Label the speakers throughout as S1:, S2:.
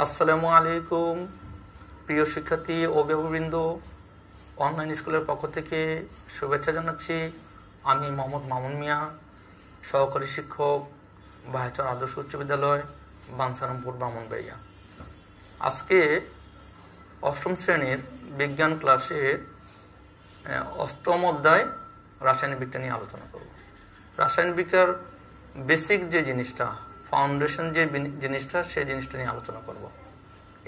S1: আসসালামু আলাইকুম, প্রিয় শিক্ষার্থী, অভিভাবকবৃন্দ অনলাইন স্কুলের পক্ষ থেকে শুভেচ্ছা জানাচ্ছি। আমি মোহাম্মদ মামুন মিয়া, সহকারী শিক্ষক বাহাচর আদর্শ উচ্চ বিদ্যালয়, বানসারামপুর, বামনবাড়িয়া। আজকে অষ্টম শ্রেণির বিজ্ঞান ক্লাসের অষ্টম অধ্যায় রাসায়নিক বিজ্ঞান নিয়ে আলোচনা করব। রাসায়নিক বিজ্ঞান বেসিক যে জিনিসটা ফাউন্ডেশন যে জিনিসটা সেই জিনিসটা নিয়ে আলোচনা করব।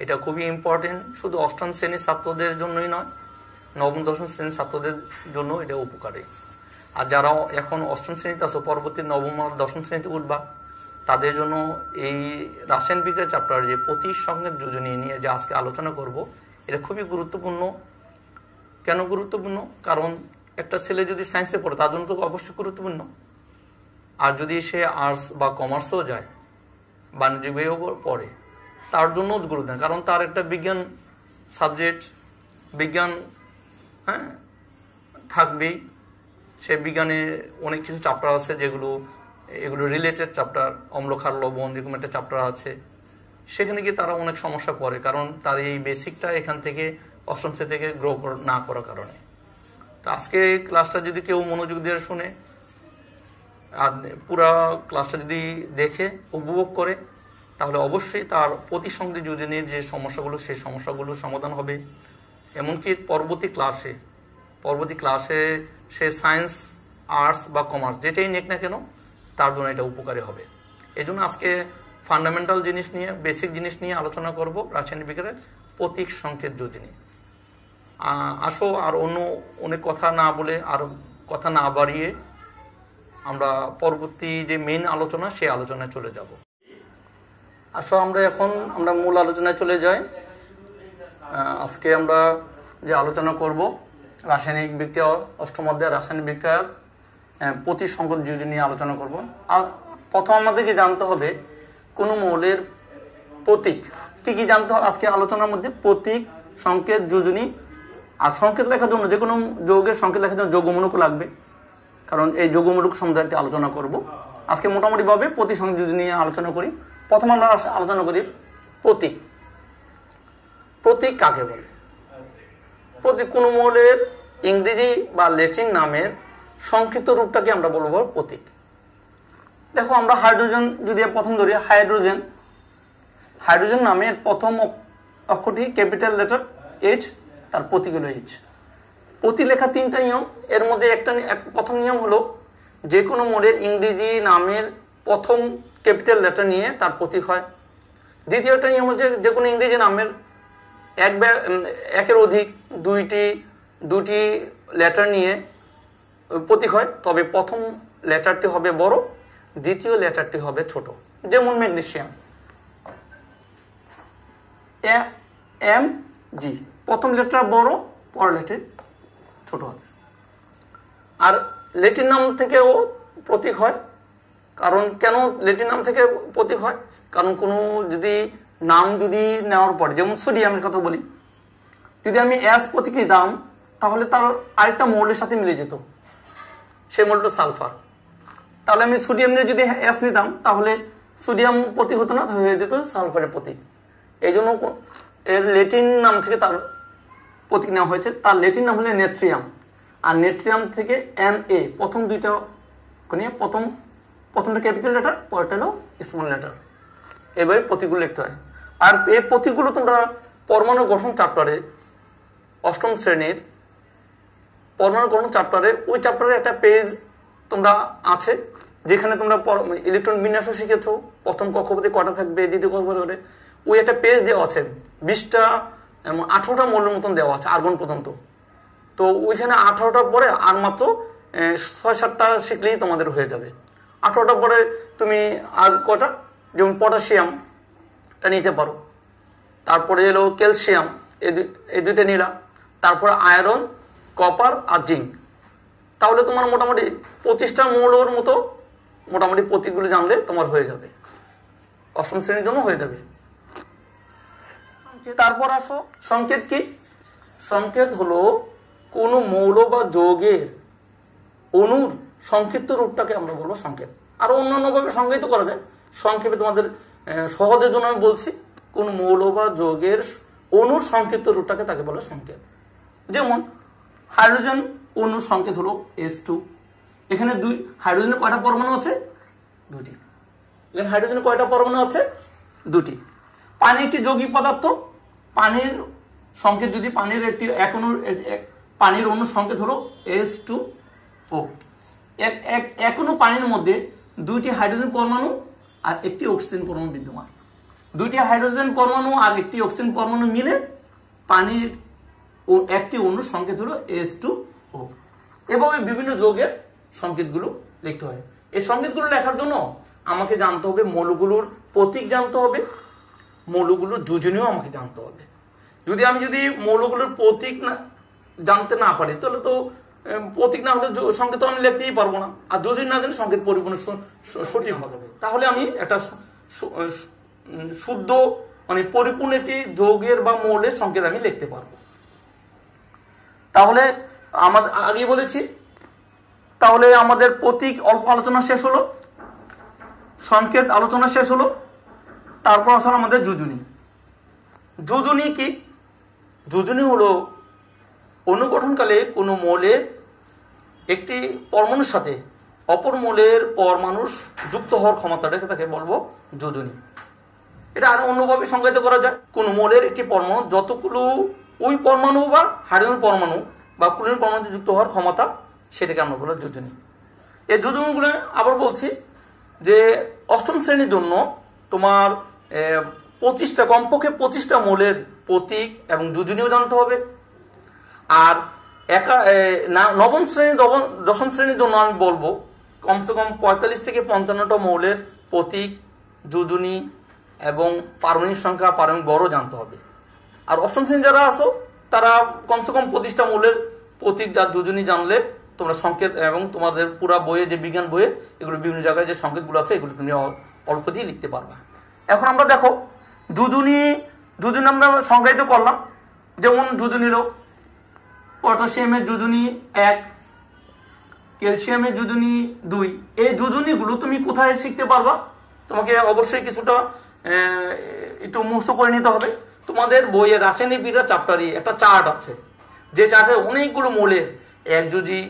S1: এটা খুবই ইম্পর্টেন্ট শুধু অষ্টম শ্রেণির ছাত্রদের জন্যই নয়, নবম, দশম শ্রেণির ছাত্রদের জন্য এটা উপকারী। আর যারা এখন অষ্টম শ্রেণীতে আছো, পরবর্তী নবম আর দশম শ্রেণীতে উঠবা, তাদের জন্য এই রাসায়ন বিজ্ঞান চ্যাপ্টার যে প্রতীক সঙ্গে যোজনী নিয়ে যে আজকে আলোচনা করব, এটা খুবই গুরুত্বপূর্ণ। কেন গুরুত্বপূর্ণ? কারণ একটা ছেলে যদি সায়েন্সে পড়ে, তার জন্য তো অবশ্যই গুরুত্বপূর্ণ। আর যদি সে আর্টস বা কমার্সেও যায় বাণিজ্য বিভাগেও পড়ে। তার জন্য গুরুত্বপূর্ণ কারণ তার একটা বিজ্ঞান সাবজেক্ট বিজ্ঞান হ্যাঁ থাকবেই। সে বিজ্ঞানে অনেক কিছু চ্যাপ্টার আছে যেগুলো, এগুলো রিলেটেড চ্যাপ্টার অম্লক্ষার লবণ এরকম একটা চ্যাপ্টার আছে। সেখানে গিয়ে তারা অনেক সমস্যা পড়ে, কারণ তার এই বেসিকটা এখান থেকে অষ্টম শ্রেণি থেকে গ্রো না করার কারণে। তো আজকে ক্লাসটা যদি কেউ মনোযোগ দিয়ে শুনে পুরা ক্লাসটা যদি দেখে, উপভোগ করে, তাহলে অবশ্যই তার প্রতিসন্ধি যোজনের যে সমস্যাগুলো, সেই সমস্যাগুলোর সমাধান হবে। এমনকি পরবর্তী ক্লাসে পরবর্তী ক্লাসে সে সায়েন্স আর্টস বা কমার্স যেটাই নেক না কেন, তার জন্য এটা উপকারী হবে। এই আজকে ফান্ডামেন্টাল জিনিস নিয়ে বেসিক জিনিস নিয়ে আলোচনা করব রাসায়নিক বিজ্ঞানের প্রতীক সংকেত যোজনী। আসো আর অন্য অনেক কথা না বলে, আর কথা না বাড়িয়ে আমরা পরবর্তী যে মেন আলোচনা, সেই আলোচনায় চলে যাব। আসো, আমরা এখন, আমরা মূল আলোচনায় চলে যাই। আজকে আমরা যে আলোচনা করব, রাসায়নিক বিক্রিয়া, অষ্টম অধ্যায় রাসায়নিক বিক্রিয়ার প্রতি সংকট যোজনী নিয়ে আলোচনা করব। আর প্রথম আমাদেরকে জানতে হবে, কোন মৌলের প্রতীক? কি কি জানতে হবে আজকে আলোচনার মধ্যে? প্রতীক, সংকেত, যোজনী। আর সংকেত লেখার জন্য যে কোনো যৌগের সংকেত লেখার জন্য যৌগমূলক লাগবে। কারণ এই যৌগমূলক একটি আলোচনা করব। আজকে মোটামুটি ভাবে প্রতীক সংকেত নিয়ে আলোচনা করি। প্রথম আমরা আলোচনা করি প্রতীক। প্রতীক কাকে বলে? প্রতীক কোন মৌলের ইংরেজি বা ল্যাটিন নামের সংক্ষিপ্ত রূপটাকে আমরা বলব প্রতীক। দেখো, আমরা হাইড্রোজেন যদি প্রথম ধরি, হাইড্রোজেন। হাইড্রোজেন নামের প্রথম অক- অক্ষরটি ক্যাপিটাল লেটার এইচ তার প্রতীক হলো এইচ প্রতি লেখা তিনটা নিয়ম। এর মধ্যে একটা প্রথম নিয়ম হলো যে কোনো মোড়ের ইংরেজি নামের প্রথম ক্যাপিটাল লেটার নিয়ে তার প্রতীক হয়। দ্বিতীয়টা নিয়ম হচ্ছে যে কোনো ইংরেজি নামের এক একের অধিক দুইটি, দুটি লেটার নিয়ে প্রতীক হয়। তবে প্রথম লেটারটি হবে বড়, দ্বিতীয় লেটারটি হবে ছোট। যেমন ম্যাগনেসিয়াম। M G. প্রথম লেটার বড় পর লেটার ছোট হবে আর লেটিন নাম থেকেও প্রতীক হয়। কারণ কেন লেটিন নাম থেকে প্রতীক হয়? কারণ কোনো যদি নাম যদি নেওয়ার পরে, যেমন সোডিয়ামের কথা বলি, যদি আমি অ্যাস প্রতীক নিতাম, তাহলে তার আরেকটা মৌলের সাথে মিলে যেত। সেই মৌলটা সালফার। তাহলে আমি সোডিয়াম নিয়ে যদি অ্যাস নিতাম, তাহলে সোডিয়াম প্রতীক হতো না হয়ে যেত সালফারের প্রতীক। এই জন্য এর লেটিন নাম থেকে তার প্রতীক নেওয়া হয়েছে, তার লেটিন নাম হলো নেট্রিয়াম। আর নেট্রিয়াম থেকে এন এ প্রথম দুইটা নিয়ে প্রথম, প্রথমটা ক্যাপিটাল লেটার, পরেরটা হলো স্মল লেটার। এভাবে প্রতীকগুলো লিখতে হয়। আর এই প্রতীকগুলো তোমরা পরমাণু গঠন চ্যাপ্টারে অষ্টম শ্রেণির পরমাণু গঠন চ্যাপ্টারে ওই চ্যাপ্টারে একটা পেজ তোমরা আছে, যেখানে তোমরা ইলেকট্রন বিন্যাসও শিখেছো। প্রথম কক্ষপথে কটা থাকবে, দ্বিতীয় কক্ষপথে ওই একটা পেজ দেওয়া আছে। বিশটা আঠারোটা মৌলের মতন দেওয়া আছে আর্গন পর্যন্ত। তো ওইখানে আঠারোটার পরে আর মাত্র ছয় সাতটা শিখলেই তোমাদের হয়ে যাবে। আঠারোটার পরে তুমি আর কটা যেমন পটাশিয়াম, এটা নিতে পারো। তারপরে এলো ক্যালসিয়াম এই দুইটা নিলা। তারপরে আয়রন, কপার আর জিঙ্ক। তাহলে তোমার মোটামুটি পঁচিশটা মৌলর মতো মোটামুটি প্রতীকগুলো জানলে তোমার হয়ে যাবে। অষ্টম শ্রেণির জন্য হয়ে যাবে। তারপর আসো? সংকেত কি? সংকেত হলো কোন মৌল বা যৌগের অনুর সংক্ষিপ্ত রূপটাকে আমরা বলব সংকেত। আর অন্যান্য ভাবে সংজ্ঞায়িত করা যায়। সংক্ষেপে তোমাদের সহজের জন্য আমি বলছি, কোন মৌল বা যৌগের অনুর সংক্ষিপ্ত রূপটাকে তাকে বলে সংকেত। যেমন, হাইড্রোজেন অনুর সংকেত হলো এস টু। এখানে দুই, হাইড্রোজেনের কয়টা পরমাণু আছে? দুটি এখানে হাইড্রোজেনের কয়টা পরমাণু আছে? দুটি পানি একটি যৌগিক পদার্থ পানির সংকেত যদি পানির একটি, এক- পানির অণুর সংকেত হলো এস টু ও এক পানির মধ্যে দুইটি হাইড্রোজেন পরমাণু আর একটি অক্সিজেন পরমাণু বিদ্যমান। দুইটি হাইড্রোজেন পরমাণু আর একটি অক্সিজেন পরমাণু মিলে পানির একটি অণুর সংকেত হলো এস টু ও এভাবে বিভিন্ন যৌগের সংকেতগুলো লিখতে হয়। এই সংকেতগুলো লেখার জন্য আমাকে জানতে হবে, মৌলগুলোর প্রতীক জানতে হবে মৌলগুলোর যোজনীয় আমাকে জানতে হবে। যদি আমি যদি মৌলগুলোর প্রতীক না, জানতে না পারি, তাহলে তো প্রতীক না হলে সংকেত আমি লিখতেই পারব না। আর যোজনী না জানি সংকেত পরিপূর্ণ সঠিক হবে তাহলে আমি একটা শুদ্ধ মানে পরিপূর্ণ একটি যৌগের বা মৌলের সংকেত আমি লিখতে পারব। তাহলে আমাদের আগে বলেছি, তাহলে আমাদের প্রতীক অল্প আলোচনা শেষ হলো। সংকেত আলোচনা শেষ হলো। তারপর আসলে আমাদের যোজনী। যোজনী কি? যোজনী হলো অনুগঠনকালে কোনো মৌলের একটি পরমাণুর সাথে অপর মৌলের পরমাণুর যুক্ত হওয়ার ক্ষমতাটাকে তাকে বলব যোজনী। এটা আরও অন্যভাবে সংজ্ঞায়িত করা যায়। কোন মৌলের একটি পরমাণু যতগুলো ওই পরমাণু বা হাইড্রোজেন পরমাণু বা ক্লোরিন পরমাণু যুক্ত হওয়ার ক্ষমতা, সেটাকে আমরা বলব যোজনী। এই যোজনীগুলো আবার বলছি যে অষ্টম শ্রেণির জন্য তোমার পঁচিশটা, কমপক্ষে পঁচিশটা মূলের প্রতীক এবং যোজনীয় জানতে হবে। আর একা নবম শ্রেণি দশম শ্রেণির জন্য আমি বলব, কমসে কম পঁয়তাল্লিশ থেকে পঞ্চান্নটা মৌলের প্রতীক, যোজনী এবং পারমাণিক সংখ্যা পারমাণিক বড় জানতে হবে। আর অষ্টম শ্রেণি যারা আসো তারা কমসে কম পঁচিশটা মৌলের প্রতীক যা যোজনী জানলে তোমরা সংকেত এবং তোমাদের পুরা বইয়ে যে বিজ্ঞান বইয়ে, এগুলো বিভিন্ন জায়গায় যে সংকেতগুলো আছে এগুলো তুমি অল্প দিয়ে লিখতে পারবা। এখন আমরা দেখো যোজনী যোজনী আমরা সংজ্ঞায়িত করলাম, যেমন হলো পটাশিয়ামের যোজনী এক, ক্যালসিয়ামের যোজনী দুই। এই যোজনীগুলো তুমি কোথায় শিখতে পারবা? তোমাকে অবশ্যই কিছুটা একটু মুহস্ত করে নিতে হবে। তোমাদের বইয়ে রাসায়নিক বিদ্যা চ্যাপ্টারে একটা চার্ট আছে। যে চার্টে অনেকগুলো মৌলের, এক যুজি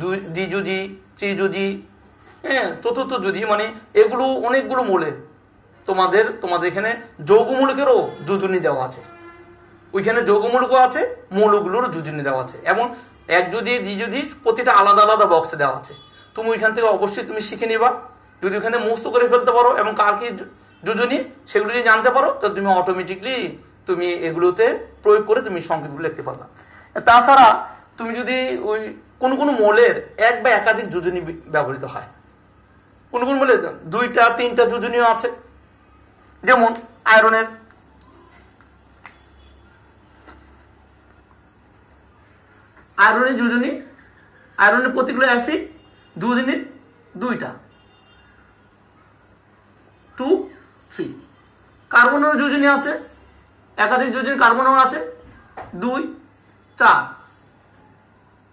S1: দুই দ্বিযুজি ত্রিযুজি হ্যাঁ চতুর্থ যুজি মানে এগুলো অনেকগুলো মৌলের। তোমাদের তোমাদের এখানে যৌগমূলকেরও যোজনী দেওয়া আছে। ওইখানে যৌগমূলকও আছে মৌলগুলোর যোজনী দেওয়া আছে। এবং এক যদি দ্বিযুধি প্রতিটা আলাদা আলাদা বক্সে দেওয়া আছে। তুমি ওইখান থেকে অবশ্যই তুমি শিখে নিবা। যদি ওখানে মুস্ত করে ফেলতে পারো এবং কার কি যোজনী সেগুলো যদি জানতে পারো, তো তুমি অটোমেটিকলি তুমি এগুলোতে প্রয়োগ করে তুমি সংকেতগুলো লিখতে পারবা। তাছাড়া তুমি যদি ওই কোন কোন মৌলের এক বা একাধিক যোজনী ব্যবহৃত হয়। কোন কোন মৌলের দুইটা, তিনটা যোজনীয় আছে। যেমন আয়রনের। আয়রনের যোজনী, আয়রনের প্রতিগুলো অ্যাফিড যোজনী দুইটা। Two, three. কার্বনের যোজনী আছে, একাধিক যোজনী কার্বনও আছে, দুই, চার।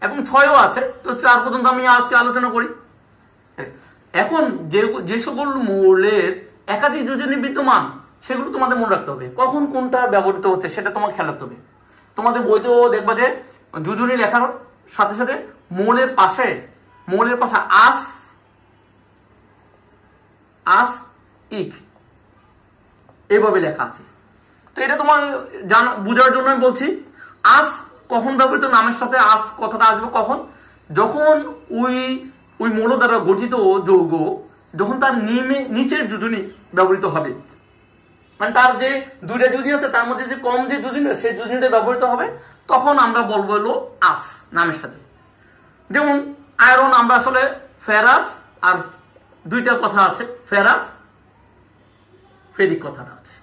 S1: এবং ছয়ও আছে, তো চার পর্যন্ত আমি আজকে আলোচনা করি। এখন যে যে সকল মৌলের একাধিক যোজনী বিদ্যমান, সেগুলো তোমাদের মনে রাখতে হবে। কখন কোনটা ব্যবহৃত হচ্ছে সেটা তোমার খেয়াল রাখতে হবে। তোমাদের বইতেও দেখবা যে যোজনী লেখার সাথে সাথে মৌলের পাশে মৌলের পাশে আস আস, ইক এইভাবে লেখা আছে। তো এটা তোমার জানা, বোঝার জন্য আমি বলছি, আস কখন ব্যবহৃত, নামের সাথে আস কথাটা আসবে কখন? যখন ওই ওই মৌল দ্বারা গঠিত যৌগ যখন তার নিমে, নিচের যোজনী ব্যবহৃত হবে। মানে তার যে দুইটা যোজনী আছে, তার মধ্যে যে কম যে যোজনী সেই যোজনীটা ব্যবহৃত হবে। তখন আমরা বলব হলো আস নামের সাথে। যেমন আয়রন আমরা আসলে ফেরাস আর দুইটা কথা আছে, ফেরাস, ফেরিক কথাটা আছে।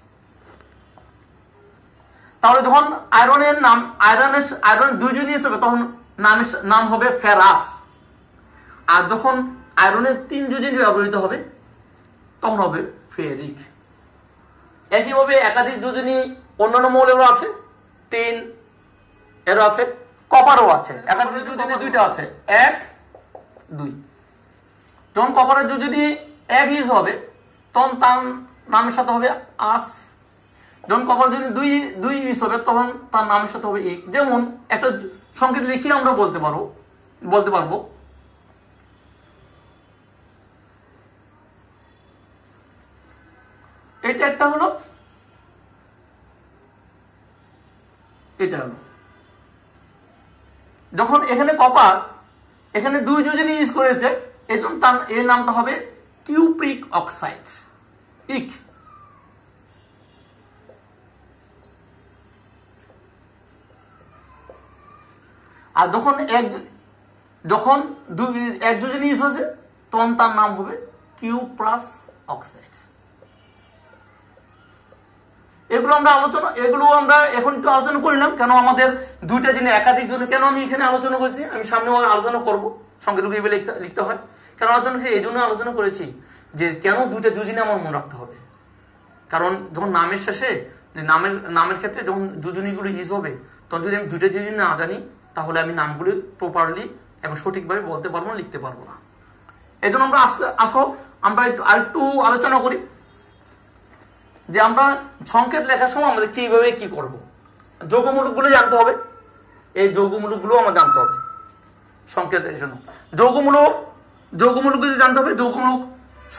S1: তাহলে যখন আয়রনের নাম, আয়রনের, আয়রন দুই জিনিস হবে তখন নামের নাম হবে ফেরাস। আর যখন আয়রনের তিন যোজনী ব্যবহৃত হবে তখন হবে ফেরিক। একইভাবে একাধিক যোজনী অন্যান্য মৌলেরও আছে তিন এরও আছে কপারও আছে। একাধিক যোজনী দুইটা আছে এক দুই। যখন কপারের যোজনী এক ইউজ হবে তখন তার নামের সাথে হবে আস।
S2: যখন কপার যদি দুই দুই ইউজ হবে তখন তার নামের সাথে হবে এক যেমন একটা সংকেত লিখে আমরা বলতে পারব বলতে পারব এটা একটা হলো, এটা হলো। যখন এখানে কপার এখানে দুই যোজনী ইউজ করেছে এই জন্য তার, এর নামটা হবে কিউপ্রিক অক্সাইড ইক। আর যখন এক, যখন দুই, এক যোজনী ইউজ হয়েছে, তখন তার নাম হবে কিউ প্লাস অক্সাইড এগুলো আমরা আলোচনা এগুলো আমরা এখন একটু আলোচনা করলাম। কেন আমাদের দুইটা জিনিস একাধিক জন্য কেন আমি এখানে আলোচনা করেছি? আমি সামনে আলোচনা করব। সংকেতগুলো এভাবে লিখতে হয়। কেন আলোচনা এই জন্য আলোচনা করেছি যে কেন দুইটা দুজিনে আমার মনে রাখতে হবে। কারণ যখন নামের শেষে যে নামের নামের ক্ষেত্রে যখন দুজনীগুলো ইউজ হবে, তখন যদি আমি দুইটা দুজনী না জানি, তাহলে আমি নামগুলি প্রপারলি এবং সঠিকভাবে বলতে পারব না, লিখতে পারব না। এই জন্য আমরা আসো, আমরা একটু আরেকটু আলোচনা করি। যে আমরা সংকেত লেখার সময় আমাদের কীভাবে কি করব? যৌগমূলকগুলো জানতে হবে। এই যৌগমূলকগুলো আমার জানতে হবে সংকেতের জন্য। যৌগমূলক যৌগমূলকগুলো জানতে হবে যৌগমূলক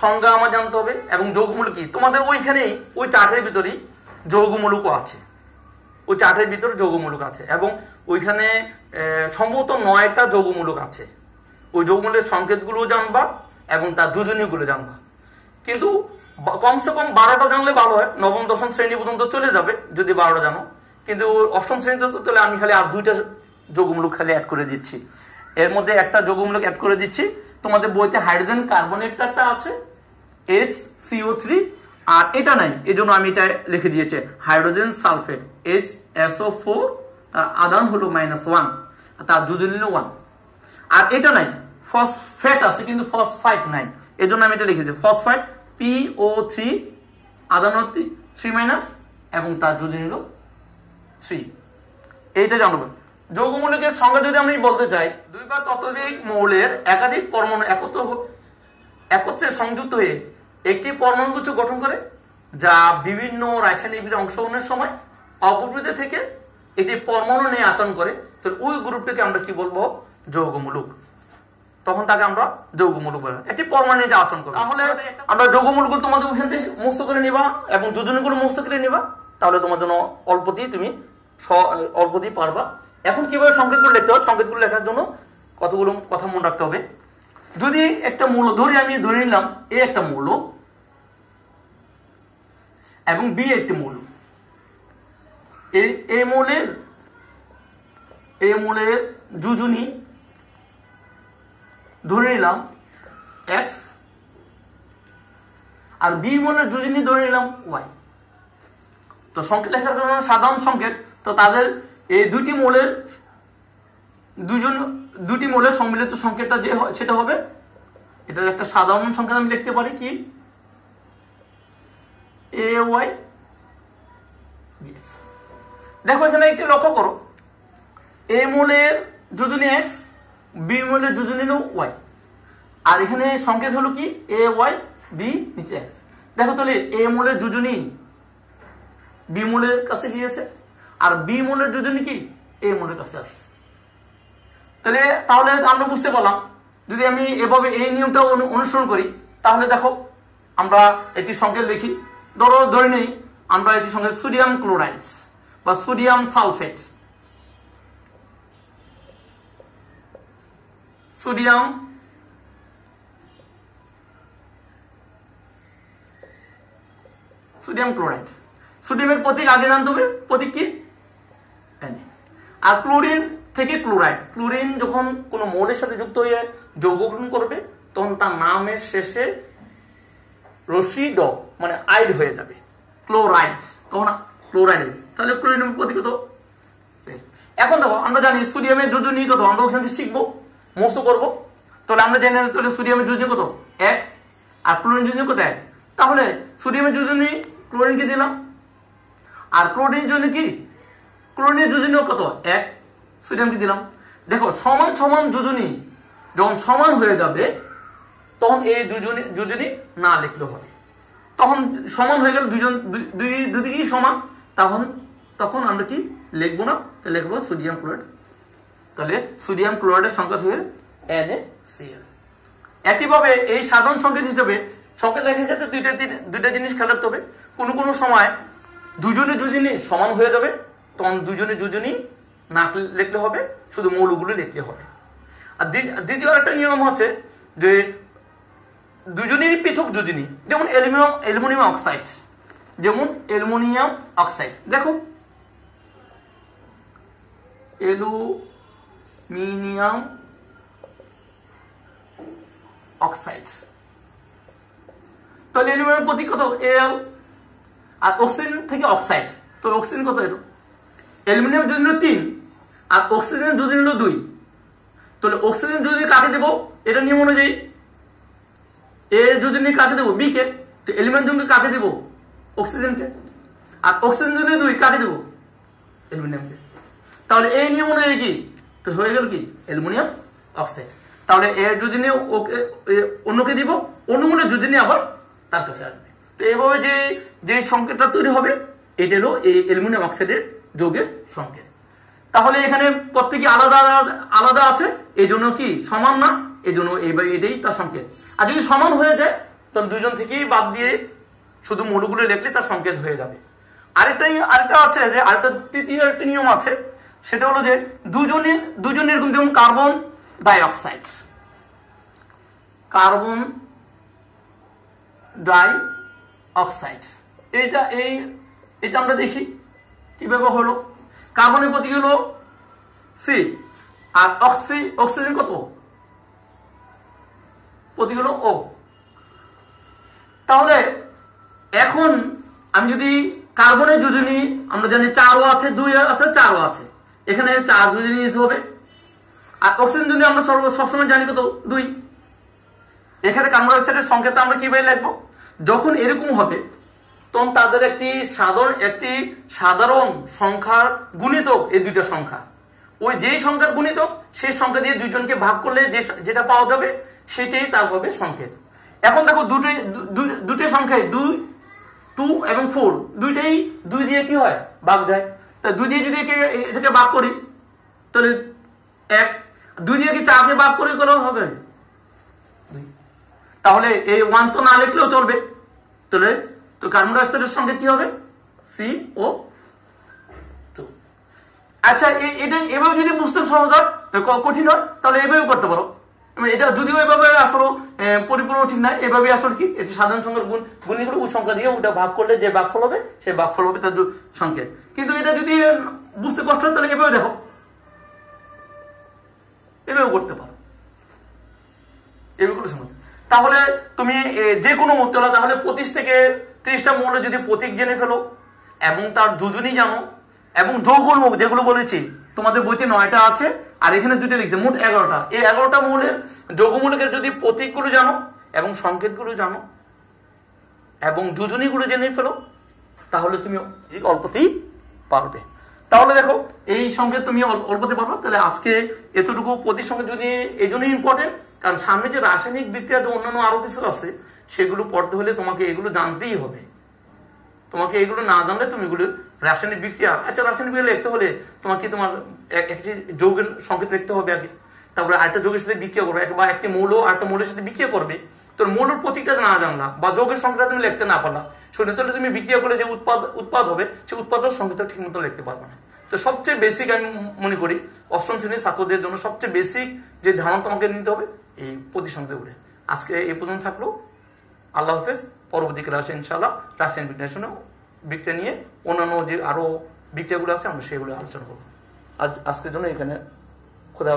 S2: সংজ্ঞা আমার জানতে হবে এবং যৌগমূলক কি? তোমাদের ওইখানেই, ওই চার্টের ভিতরেই যৌগমূলকও আছে। ওই চার্টের ভিতরে যৌগমূলক আছে এবং ওইখানে সম্ভবত নয়টা যৌগমূলক আছে। ওই যৌগমূলকের সংকেতগুলো জানবা এবং তার যোজনীগুলো জানবা। কিন্তু কমসে কম বারোটা জানলে ভালো হয়, নবম, দশম শ্রেণি পর্যন্ত চলে যাবে যদি বারোটা জানো। কিন্তু অষ্টম শ্রেণীতে তাহলে আমি খালি আর দুইটা যোগমূলক খালি অ্যাড করে দিচ্ছি। এর মধ্যে একটা যোগমূলক অ্যাড করে দিচ্ছি। তোমাদের বইতে হাইড্রোজেন কার্বনেটটা আছে এস সিও থ্রি আর এটা নাই এই জন্য আমি এটা লিখে দিয়েছি hydrogen sulphate H S O four তার আদান হলো মাইনাস ওয়ান তার দুজন হলো ওয়ান আর এটা নাই ফসফেট আছে, কিন্তু ফসফাইট নাই। জন্য আমি এটা লিখেছি ফসফাইট পিও থ্রি আদান থ্রি মাইনাস এবং তার যোজন হলো থ্রি এইটা জানব যৌগমূলকের সংজ্ঞা যদি আমি বলতে চাই দুই বা ততোধিক মৌলের একাধিক পরমাণু একত্র একত্রে সংযুক্ত হয়ে একটি পরমাণুগুচ্ছ গঠন করে, যা বিভিন্ন রাসায়নিক অংশগ্রহণের সময় অপবৃদ্ধি থেকে একটি পরমাণু নিয়ে আচরণ করে তো ওই গ্রুপটিকে আমরা কি বলব? যৌগমূলক তখন তাকে আমরা যৌগমূলক বলে একটি পরমাণু নিয়ে আচরণ করবে। তাহলে আমরা যৌগমূলকগুলো তোমাদের ওখান থেকে মুক্ত করে নিবা এবং যোজনীগুলো মুক্ত করে নিবা তাহলে তোমার জন্য অল্পতেই তুমি অল্পতেই পারবা। এখন কীভাবে সংকেতগুলো লিখতে হবে? সংকেতগুলো লেখার জন্য কতগুলো কথা মনে রাখতে হবে? যদি একটা মূল্য ধরে আমি ধরে নিলাম এ একটা মূল্য এবং বি একটি মূল্য। এই এই মূলের এ মূলের যুজনী ধরে নিলাম এক্স আর বি মূলের যুজনী ধরে নিলাম ওয়াই তো সংকেত লেখার জন্য সাধারণ সংকেত, তো তাদের এই দুটি মূলের দুজন, দুটি মূলের সম্মিলিত সংকেতটা যে সেটা হবে, এটার একটা সাধারণ সংকেত আমি লিখতে পারি কি? এ ওয়াই দেখো এখানে একটি লক্ষ্য করো। এ মূলের যোজনী এক্স বি মূলের যোজনী হলো ওয়াই আর এখানে সংকেত হলো কি? এ ওয়াই বি নিচে এক্স দেখো তাহলে এ মূলের যোজনী বি মূলের কাছে গিয়েছে, আর বি মূলের যোজনী কি? এ মূলের কাছে আসছে। তাহলে তাহলে আমরা বুঝতে পারলাম, যদি আমি এভাবে এই নিয়মটা অনুসরণ করি, তাহলে দেখো, আমরা একটি সংকেত লিখি। ধরো, ধরে নেই, আমরা একটি সংকেত সোডিয়াম ক্লোরাইড বা sodium sulphate sodium sodium chloride. সোডিয়ামের প্রতীক আগে জানতে প্রতীক কি? আর ক্লোরিন থেকে ক্লোরাইড। ক্লোরিন যখন কোনো মৌলের সাথে যুক্ত হয়ে যৌগ গঠন করবে, তখন তার নামের শেষে রশ্মি ড মানে আইড হয়ে যাবে। ক্লোরাইড। তখন ক্লোরাইড। তাহলে ক্লোরিনের প্রতীক এখন দেখো, আমরা জানি সোডিয়ামের যোজনী কত? আমরা ওখান থেকে শিখব। মুক্ত করব। তাহলে আমরা জেনে তাহলে সোডিয়ামের যোজনী কত? এক। আর ক্লোরিন যোজনী কত? এক। তাহলে সোডিয়ামের যোজনী ক্লোরিনকে দিলাম। আর ক্লোরিনের জন্য কি? ক্লোরিনের যোজনীও কত? এক। সোডিয়ামকে দিলাম। দেখো, সমান সমান যোজনী যখন সমান হয়ে যাবে, তখন এই দুজনী যোজনী না লিখলেও হবে। তখন সমান হয়ে গেল দুজন দুই- দুদিকেই সমান। তখন তখন আমরা কি লিখব না? লিখব সোডিয়াম ক্লোরাইড তাহলে সোডিয়াম ক্লোরাইডের সংকেত হয়ে এন এ সিএল একইভাবে এই সাধারণ সংকেত হিসেবে সংকেত লেখার ক্ষেত্রে দুইটা দুইটা জিনিস খেয়াল রাখতে হবে। কোনো কোনো সময় দুজনে দুজনে সমান হয়ে যাবে তখন দুজনে দুজনই না লিখলে হবে শুধু মৌলগুলো লিখলে হবে। আর দ্বিতীয় একটা নিয়ম হচ্ছে যে দুজনেরই পৃথক দুজনই যেমন অ্যালুমিনিয়াম অ্যালুমিনিয়াম অক্সাইড যেমন অ্যালুমিনিয়াম অক্সাইড। দেখো অ্যালুমিনিয়াম অক্সাইড। তাহলে অ্যালুমিনিয়াম প্রতীক কত? এল আর অক্সিজেন থেকে অক্সাইড তো অক্সিজেন কত এলো? অ্যালুমিনিয়াম যদি তিন, আর অক্সিজেন যদি নিল দুই। তাহলে অক্সিজেন যদি কাকে দেবো? এটা নিয়ম অনুযায়ী। এ যদি নিয়ে কাকে দেবো? বি কে। তো এলিমেন্ট যদি কাকে দেবো? অক্সিজেনকে আর অক্সিজেন যদি দুই কাকে দেবো? অ্যালুমিনিয়ামকে তাহলে এই নিয়ম অনুযায়ী কি? তো হয়ে গেল কি? Aluminium oxide. তাহলে এর নিয়ে ওকে অন্যকে দিব মনে যদি নিয়ে আবার তার কাছে আসবে। তো এইভাবে যে যে সংকেতটা তৈরি হবে, এটা হলো এই অ্যালুমিনিয়াম অক্সাইডের যৌগের সংকেত। তাহলে এখানে প্রত্যেকে আলাদা, আলাদা- আছে এই জন্য কি সমান না? এই জন্য এটাই তার সংকেত। আর যদি সমান হয়ে যায় তখন দুজন থেকেই বাদ দিয়ে শুধু মৌলগুলো লিখলে তার সংকেত হয়ে যাবে। আরেকটা আরেকটা আছে যে, আরেকটা তৃতীয় একটা নিয়ম আছে সেটা হলো যে দুজনে দুজনের এরকম যেমন carbon dioxide carbon dioxide এইটা, এই, এটা আমরা দেখি কীভাবে হলো। কার্বনের প্রতীক হলো সি, আর অক্সি, অক্সিজেন কত? প্রতীক হলো ও। তাহলে এখন আমি যদি কার্বনের যোজনী, আমরা জানি চারও আছে, দুই আছে, চারও আছে। এখানে চার যোজনী নিতে হবে। আর অক্সিজেন যদি আমরা সর্ব সবসময় জানি কত? দুই। এখানে কার্বন ডাইঅক্সাইডের সংকেতটা আমরা কীভাবে লিখব? যখন এরকম হবে, তখন তাদের একটি সাধারণ একটি সাধারণ সংখ্যার গুণিতক এই দুইটা সংখ্যা। ওই যেই সংখ্যার গুণিতক, সেই সংখ্যা দিয়ে দুইজনকে ভাগ করলে যে যেটা পাওয়া যাবে, সেটাই তার হবে সংকেত। এখন দেখো দুটোই দু- দু- সংখ্যায় দুই, টু এবং ফোর। দুইটাই দুই দিয়ে কি হয়? ভাগ যায়। তা দুই দিয়ে যদি এটাকে ভাগ করি, তাহলে এক। দুই দিয়ে কি চারকে ভাগ করে হবে? তাহলে এই ওয়ান তো না লিখলেও চলবে। তাহলে তো কার্বন ডাইঅক্সাইডের সঙ্গে কি হবে? সি ও আচ্ছা এটা এভাবে যদি বুঝতে সহজ হয় কঠিন হয়, তাহলে এভাবে করতে পারো। এটা যদিও এভাবে আসলে পরিপূর্ণ ঠিক না এভাবে আসলে কি? এটি সাধারণ সংখ্যার গুণ, গুণিগুলো সংখ্যা দিয়ে ওটা ভাগ করলে যে ভাগফল হবে সেই ভাগফল হবে তার যো- সংকেত কিন্তু এটা যদি বুঝতে কষ্ট তাহলে এভাবে দেখো। এভাবে করতে পারো। এগুলো সময় তাহলে তুমি যে কোনো তোলা তাহলে পঁচিশ থেকে ত্রিশটা মৌল যদি প্রতীক জেনে ফেলো, এবং তার দুজনই জানো, এবং যৌগল যেগুলো বলেছি, তোমাদের বইতে নয়টা আছে আর এখানে দুটো লিখছে, মোট এগারোটা। এই এগারোটা মৌলের যৌগমূলকের যদি প্রতীকগুলো জানো এবং সংকেতগুলো জানো এবং দুজনীগুলো জেনে ফেলো, তাহলে তুমি অল্পতেই পারবে। তাহলে দেখো, এই সংকেত তুমি অল- অল্পতে পারবে। তাহলে আজকে এতটুকু প্রতি সংকেত যদি এই জন্যই ইম্পর্টেন্ট কারণ সামনে যে রাসায়নিক বিক্রিয়া যে অন্যান্য আরও কিছু আছে, সেগুলো পড়তে হলে তোমাকে এগুলো জানতেই হবে। তোমাকে এগুলো না জানলে তুমি এগুলো রাসায়নিক বিক্রিয়া। আচ্ছা রাসায়নিক বিক্রিয়া লিখতে হলে তোমাকে তোমার একটি যৌগের সংকেত লিখতে হবে আগে? তারপরে আরেকটা যৌগের সাথে বিক্রিয়া করবে বা একটি মৌল আরেকটা মৌলের সাথে বিক্রিয়া করবে। তোর মৌলের প্রতীকটা না জানলা, বা যৌগের সংখ্যাটা তুমি লিখতে না পারলা। শুনে তাহলে তুমি বিক্রিয়া করলে যে উৎপাদ উৎপাদ হবে সেই উৎপাদন সংখ্যাটা ঠিক মতো লিখতে পারবে না। তো সবচেয়ে বেসিক আমি মনে করি, অষ্টম শ্রেণির ছাত্রদের জন্য সবচেয়ে বেসিক যে ধারণা তোমাকে নিতে হবে, এই প্রতিসংখ্যা করে আজকে এই পর্যন্ত থাকল। আল্লাহ হাফেজ। পরবর্তী ক্লাসে ইনশাল্লাহ রাসায়নিক বিজ্ঞানের শুনে বিক্রিয়া নিয়ে অন্যান্য যে আরও বিক্রিয়াগুলো আছে, আমরা সেগুলো আলোচনা করব। আজ আজকের জন্য এখানে। খোদা